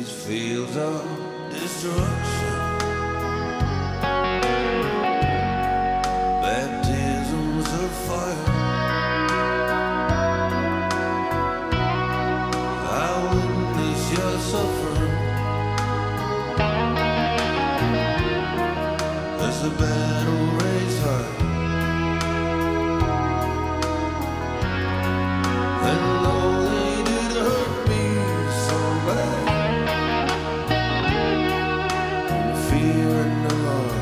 these fields of destruction. Fear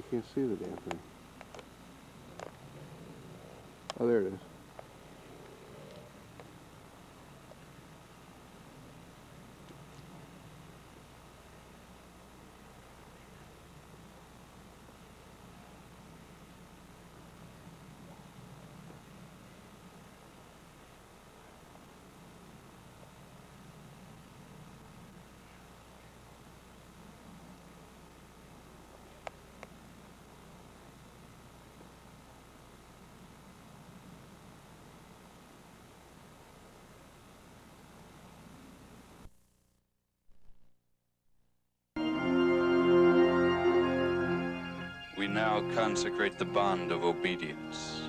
I can't see the damn thing. Oh, there it is. now consecrate the bond of obedience.